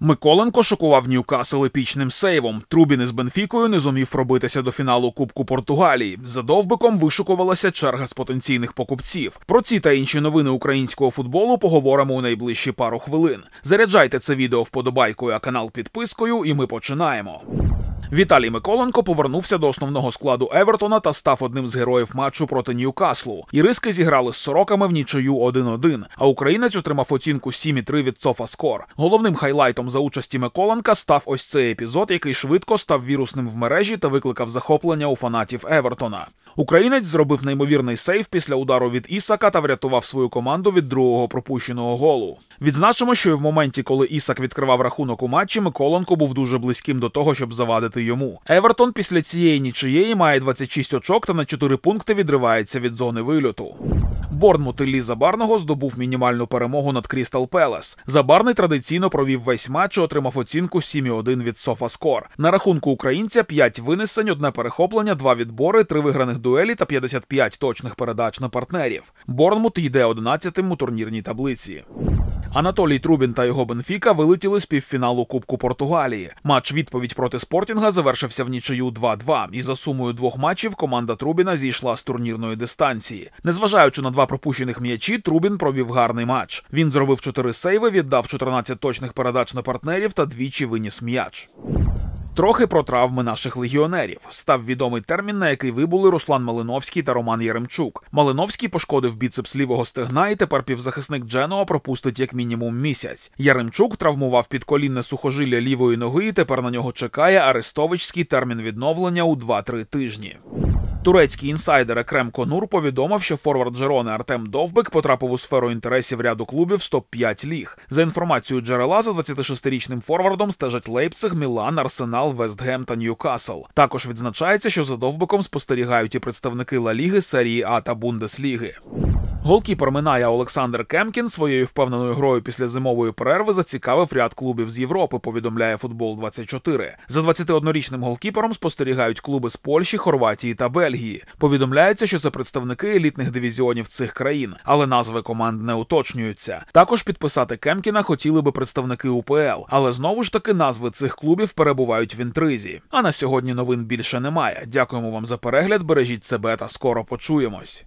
Миколенко шокував Ньюкасл епічним сейвом. Трубін із Бенфікою не зумів пробитися до фіналу Кубку Португалії. За довбиком вишукувалася черга з потенційних покупців. Про ці та інші новини українського футболу поговоримо у найближчі пару хвилин. Заряджайте це відео вподобайкою, а канал підпискою, і ми починаємо. Віталій Миколенко повернувся до основного складу Евертона та став одним з героїв матчу проти Ньюкаслу. Іриски зіграли з сороками в нічию 1-1, а українець отримав оцінку 7,3 від Софаскор. Головним хайлайтом за участі Миколенка став ось цей епізод, який швидко став вірусним в мережі та викликав захоплення у фанатів Евертона. Українець зробив неймовірний сейв після удару від Ісака та врятував свою команду від другого пропущеного голу. Відзначимо, що і в моменті, коли Ісак відкривав рахунок у матчі, Миколенко був дуже близьким до того, щоб завадити йому. Евертон після цієї нічиєї має 26 очок та на 4 пункти відривається від зони вильоту. Борнмут Іллі Забарного здобув мінімальну перемогу над Крістал Пелес. Забарний традиційно провів весь матч і отримав оцінку 7,1 від Софаскор. На рахунку українця 5 винесень, одне перехоплення, 2 відбори, 3 виграних дуелі та 55 точних передач на партнерів. Борнмут йде 11-тим у турнірній таблиці. Анатолій Трубін та його Бенфіка вилетіли з півфіналу Кубку Португалії. Матч відповідь проти Спортінга завершився в нічию 2-2, і за сумою двох матчів команда Трубіна зійшла з турнірної дистанції. Незважаючи на два пропущених м'ячі, Трубін провів гарний матч. Він зробив чотири сейви, віддав 14 точних передач на партнерів та двічі виніс м'яч. Трохи про травми наших легіонерів став відомий термін, на який вибули Руслан Малиновський та Роман Яремчук. Малиновський пошкодив біцепс лівого стегна, і тепер півзахисник Дженуа пропустить як мінімум місяць. Яремчук травмував підколінне сухожилля лівої ноги. і Тепер на нього чекає арестовичський термін відновлення у 2-3 тижні. Турецький інсайдер Екрем Конур повідомив, що форвард Жерони Артем Довбик потрапив у сферу інтересів ряду клубів з топ-5 ліг. За інформацією джерела, за 26-річним форвардом стежать Лейпциг, Мілан, Арсенал, Вестгем та Ньюкасл. Також відзначається, що за Довбиком спостерігають і представники Ла Ліги, серії А та Бундесліги. Голкіпер Миная Олександр Кемкін своєю впевненою грою після зимової перерви зацікавив ряд клубів з Європи. Повідомляє футбол 24 За 21-річним голкіпером спостерігають клуби з Польщі, Хорватії та Бельгії. Повідомляється, що це представники елітних дивізіонів цих країн, але назви команд не уточнюються. Також підписати Кемкіна хотіли би представники УПЛ, але знову ж таки назви цих клубів перебувають в інтризі. А на сьогодні новин більше немає. Дякуємо вам за перегляд. Бережіть себе та скоро почуємось.